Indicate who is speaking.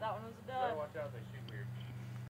Speaker 1: that one was a dud.